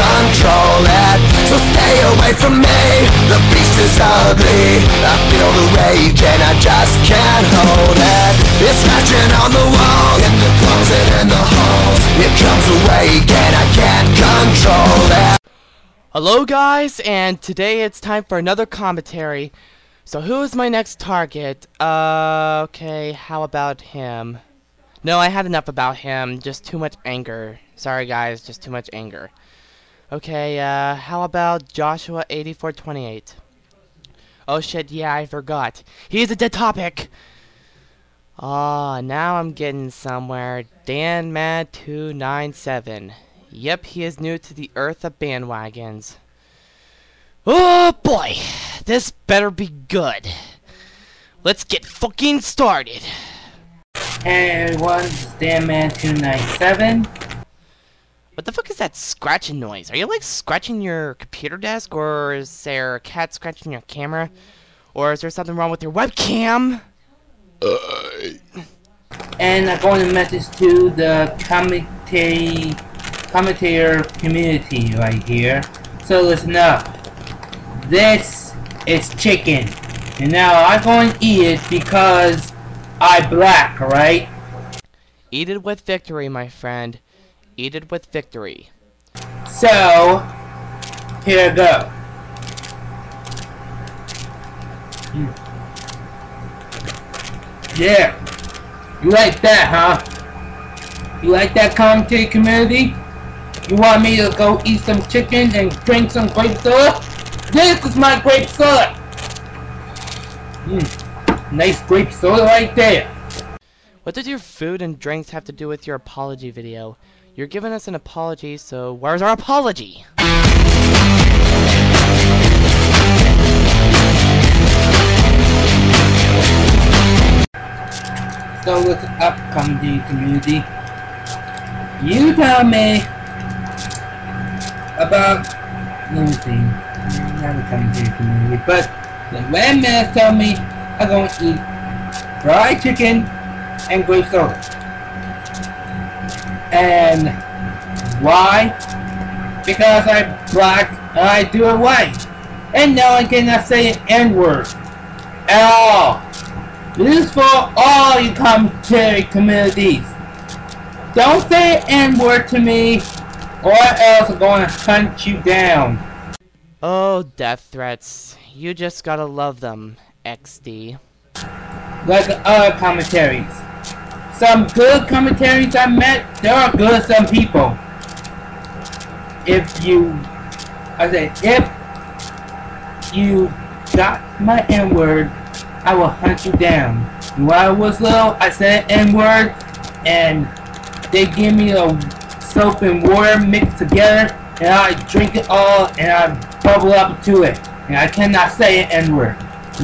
control it So stay away from me The beast is ugly I feel the rage and I just can't hold it It's scratching on the walls In the closet the halls It comes awake and I can't control it Hello guys, and today it's time for another commentary. So who is my next target? Uh, okay, how about him? No, I had enough about him, just too much anger. Sorry guys, just too much anger. Okay, uh, how about Joshua 8428? Oh shit, yeah, I forgot. He's a dead topic! Ah, oh, now I'm getting somewhere. Dan DanMad297. Yep, he is new to the earth of bandwagons. Oh boy, this better be good. Let's get fucking started. Hey everyone, this is DanMan297. What the fuck is that scratching noise? Are you like scratching your computer desk or is there a cat scratching your camera? Or is there something wrong with your webcam? Uh. And I'm going to message to the commentary commentator community right here. So listen up. This is chicken. And now I'm going to eat it because I black, right? Eat it with victory, my friend. With victory. So, here I go. Mm. Yeah. You like that, huh? You like that commentary community? You want me to go eat some chicken and drink some grape soda? This is my grape soda! Mmm, nice grape soda right there. What does your food and drinks have to do with your apology video? You're giving us an apology, so where's our apology? So what's up, comedy community? You tell me about. Never come to the community. But the landmass told me I'm going to eat fried chicken and grape soda. And why? Because I'm black and I do it white. And now I cannot say an N-word at all. This is for all you commentary communities. Don't say an N-word to me or else I'm going to hunt you down. Oh, death threats. You just gotta love them, XD. Like other commentaries. Some good commentaries I met, there are good some people. If you, I said, if you got my N-word, I will hunt you down. When I was little, I said N-word, and they give me a soap and water mixed together and I drink it all and I bubble up to it. And I cannot say an N-word.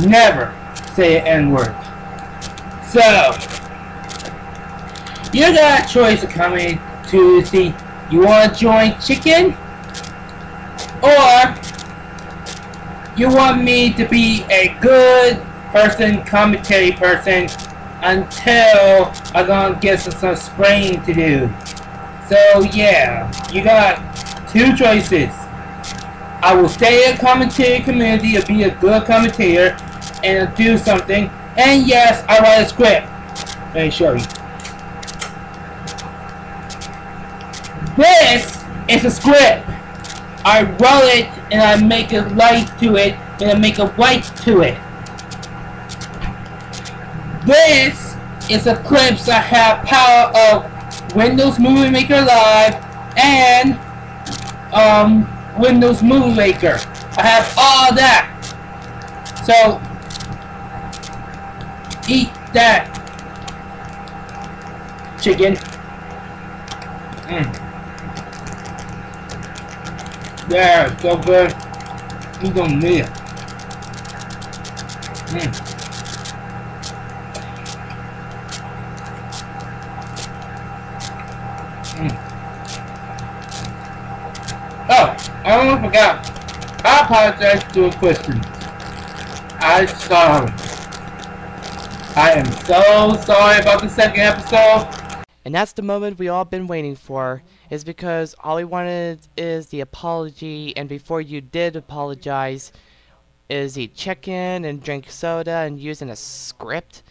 Never say an N-word. So, you got a choice of coming to see you want to join chicken or you want me to be a good person, commentary person until I'm gonna get some, some spraying to do. So yeah, you got two choices. I will stay a commentary community and be a good commentator and do something. And yes, I write a script. Let me show you. This is a script. I roll it and I make a light to it and I make a white to it. This is a clips I have power of Windows Movie Maker Live, and um, Windows Movie Maker. I have all that. So, eat that, chicken. Mm. Yeah, so good. You don't need it. Mm. I almost forgot. I apologize to a question. I sorry. I am so sorry about the second episode. And that's the moment we all been waiting for, is because all he wanted is the apology, and before you did apologize, is he eat chicken and drink soda and using a script.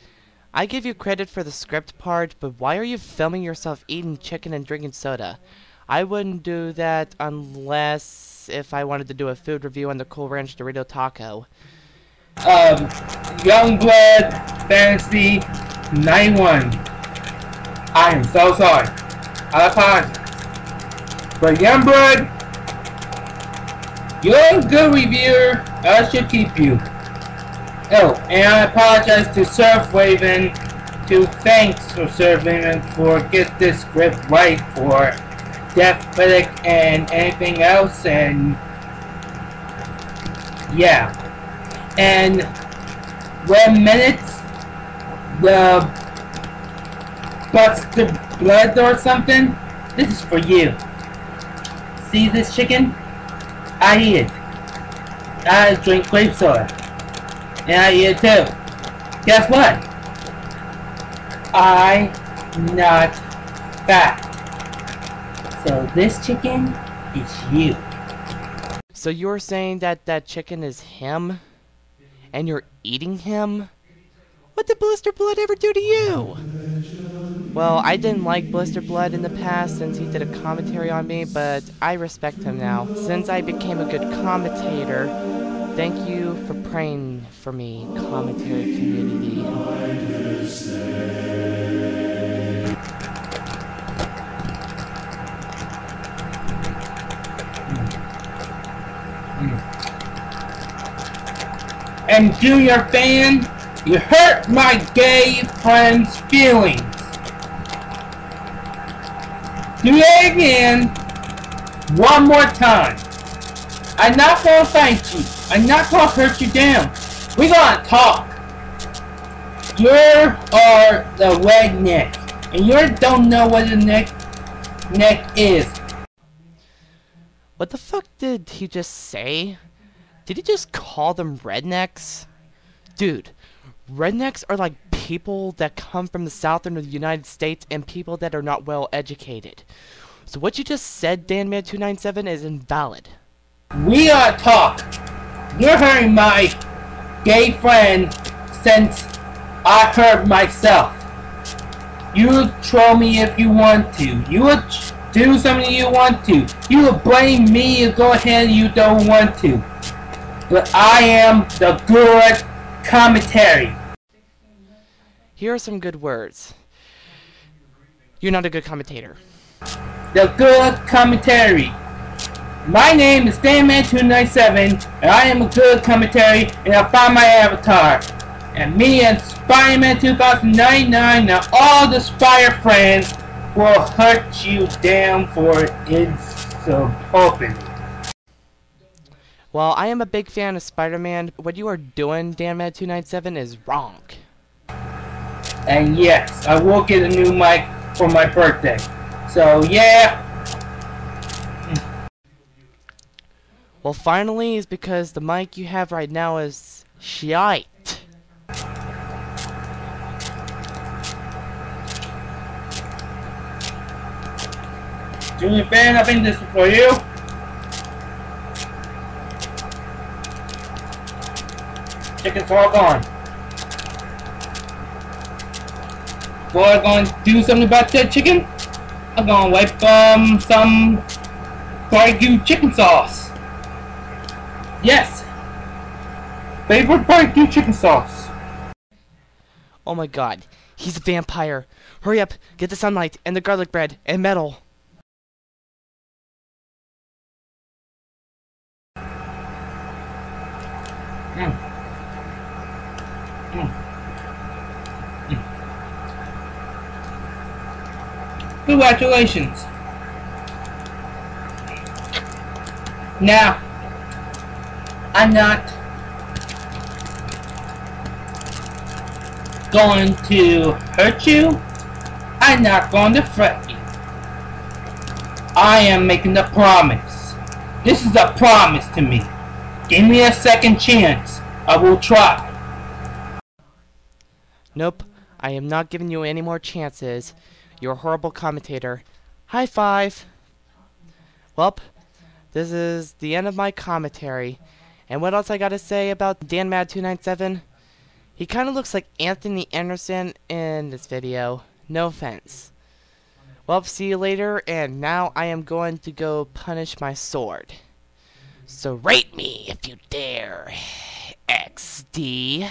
I give you credit for the script part, but why are you filming yourself eating chicken and drinking soda? I wouldn't do that unless if I wanted to do a food review on the Cool Ranch Dorito Taco. Um, Youngblood Fantasy 91. I am so sorry. I apologize. But Youngblood, you're a good reviewer. I should keep you. Oh, and I apologize to Surf Raven, to thanks for Surf Raven for get this script right for Death Critic and anything else, and yeah. And when minutes the Buster blood or something, this is for you. See this chicken? I eat it. I drink grape soda. And I eat it too. Guess what? I not fat. So this chicken is you. So you're saying that that chicken is him? And you're eating him? What did Blister Blood ever do to you? Well, I didn't like Blister Blood in the past since he did a commentary on me, but I respect him now. Since I became a good commentator, thank you for praying for me, commentary community. And Junior fan, you hurt my gay friend's feelings. Do that again. One more time. I'm not gonna fight you. I'm not gonna hurt you down. We gonna talk. You are the redneck. And you don't know what a neck neck is. What the fuck did he just say? Did he just call them rednecks? Dude, rednecks are like people that come from the southern of the United States and people that are not well educated. So what you just said, DanMan297, is invalid. We are talk. You're hurting my gay friend since I hurt myself. You troll me if you want to. You would do something you want to. You would blame me and go ahead you don't want to. But I am the good commentary. Here are some good words. You're not a good commentator. The good commentary. My name is Danman297, and I am a good commentary, and I found my avatar. And me and Spider-Man 2099 and all the Spire friends will hunt you down for its purpose. Well, I am a big fan of Spider-Man. What you are doing, DanMan297, is wrong. And yes, I will get a new mic for my birthday. So yeah. Well, finally, is because the mic you have right now is shite. Junior fan, I think this is for you. Chicken's all gone. Before I'm gonna do something about that chicken, I'm gonna wipe um some barbecue chicken sauce. Yes. Favorite barbecue chicken sauce. Oh my god, he's a vampire. Hurry up, get the sunlight and the garlic bread and metal. Mm. Mm. Congratulations. Now, I'm not going to hurt you. I'm not going to fret you. I am making a promise. This is a promise to me. Give me a second chance. I will try. Nope, I am not giving you any more chances. You're horrible commentator. High five! Welp, this is the end of my commentary. And what else I gotta say about Dan Mad 297 He kinda looks like Anthony Anderson in this video. No offense. Well, see you later, and now I am going to go punish my sword. So rate me if you dare, XD.